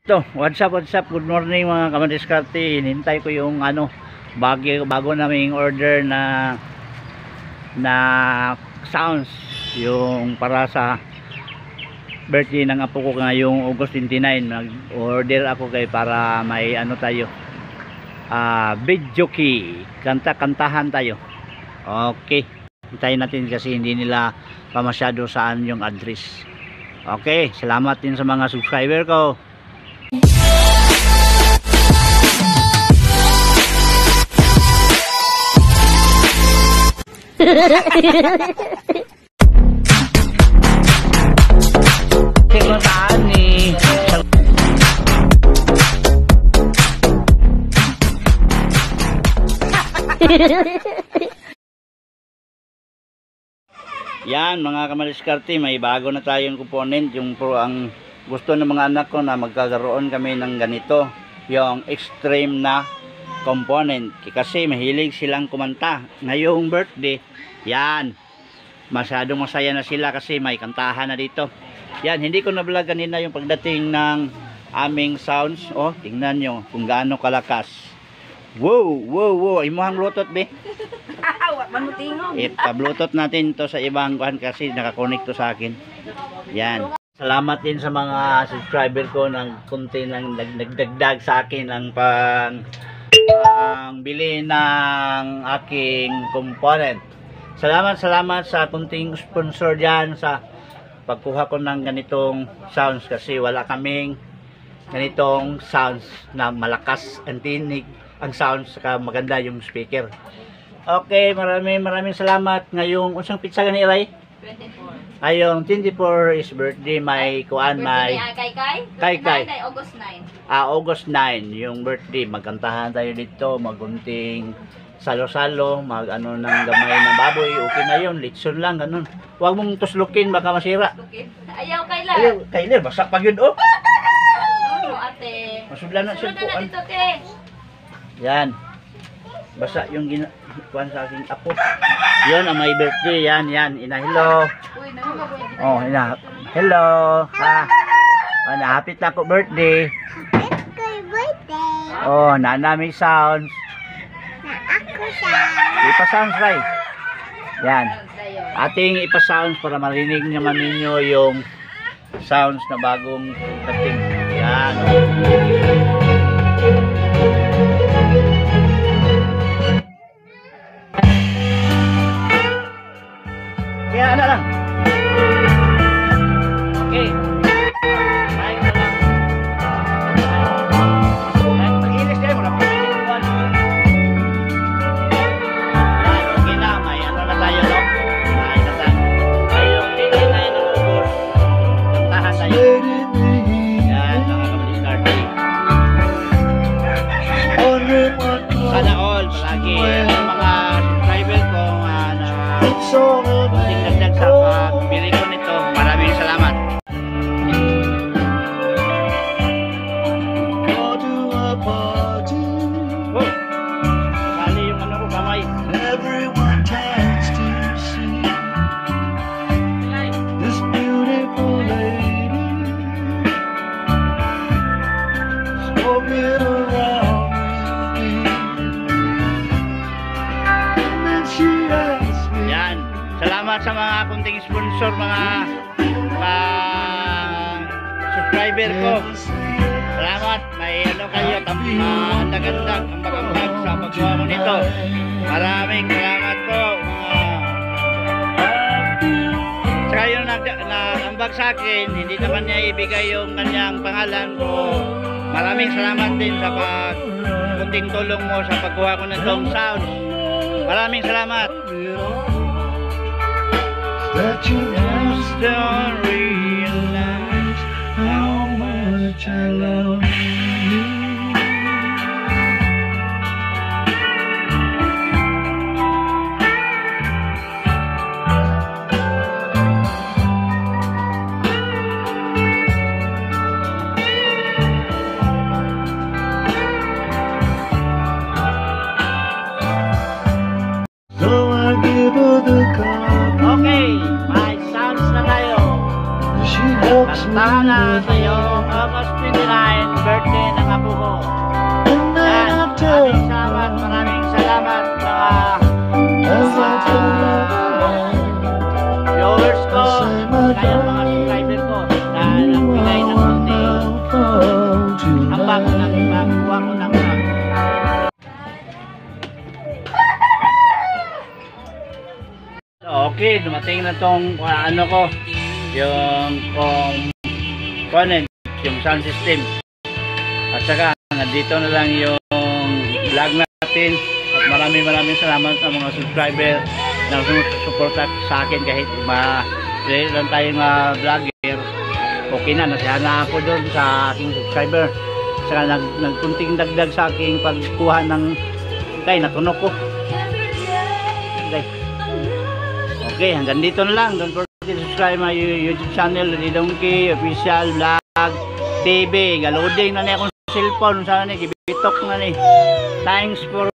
Ito, what's up, what's up? Good morning mga kamadiskarte. Hinintay ko yung ano, bago, bago naming order na na sounds. Yung para sa birthday ng apo ko ngayong August 29 nag-order ako kay para may ano tayo ah video key. Kanta kantahan tayo. Okay. Hintayin natin kasi hindi nila pa masyado saan yung address. Okay salamat din sa mga subscriber ko Kikuntaan ni Yan mga kamaliskarte, may bago na tayong component. Yung pro ang gusto ng mga anak ko na magkakaroon kami ng ganito, yung extreme na component kasi mahilig silang kumanta. Ngayong birthday, yan. Masyadong masaya na sila kasi may kantahan na dito. Yan, hindi ko na-vlog kanina yung pagdating ng aming sounds. Oh, tingnan nyo kung gaano kalakas. Wow, wow, wow. Imuhang lutot, be. Ipa-bluetooth natin to sa ibang kuhan kasi nakakonect to sa akin. Yan. Salamat din sa mga subscriber ko ng kunti ng nag- nagdagdag sa akin ng pang pang bili ng aking component. Salamat, salamat sa kunting sponsor diyan sa pagkuha ko ng ganitong sounds kasi wala kaming ganitong sounds na malakas ang tinig ang sounds saka maganda yung speaker. Okay, maraming maraming salamat. Ngayong unsang pizza gani Ray? 24. Ayong 24 is birthday may kuan may Kay Kay? Kay Kay. Kay August 9. ah, August 9 yung birthday. Magkantahan tayo dito, magunting salo-salo, mag ano ng gamay ng baboy. Okay na yun, litson lang ganun. Huwag mong tuslukin baka masira. Ayaw kay La. Ayaw, Kyler, basa pa yun oh. No, ate. Masudlan na siya kuan. dito, te. Yan. Basa yung gina kuan sa aking apo. Yun ang my birthday. Yan, yan. Ina, hello. Oh, ina. Hello. Ha. Oh, nahapit na ako birthday. Oh, nanami sounds. Ipa-sounds, right? Yan. Ating ipa-sounds para marinig naman ninyo yung sounds na bagong dating. Yan. Kaya sa mga kunting sponsor, mga uh, subscriber ko. Salamat. May ano kayo, tam, dagdag, ang bagambag sa paggawa ko nito. Maraming salamat po. Mga Saka yung nag, nag-ambag sa akin, hindi naman niya ibigay yung kanyang pangalan ko. Maraming salamat din sa pag kunting tulong mo sa pagkuha ko ng sound. Maraming salamat. That you Just don't realize how much I love you. So I give her the cup. bahala sa iyo. August 29, birthday ng apo ko. Yan, maraming salamat, maraming salamat mga mga ko, kaya mga na nagbigay ng. Ang bago ng bago ako ng Okay, dumating na tong uh, ano ko, yung kung ano, yung sound system. At saka, nandito na lang yung vlog natin. At maraming maraming salamat sa mga subscriber na sumusuporta sa akin kahit ma lang tayong mga vlogger. Okay na, nasiyahan na ako doon sa aking subscriber. Saka nag, nagkunting dagdag sa aking pagkuha ng kay natunok ko. Okay. Hanggang dito na lang. Don't subscribe my YouTube channel, Lidongki Official Vlog TV. Galoding na niya akong cellphone. Sana ni, gibitok na ni. Thanks for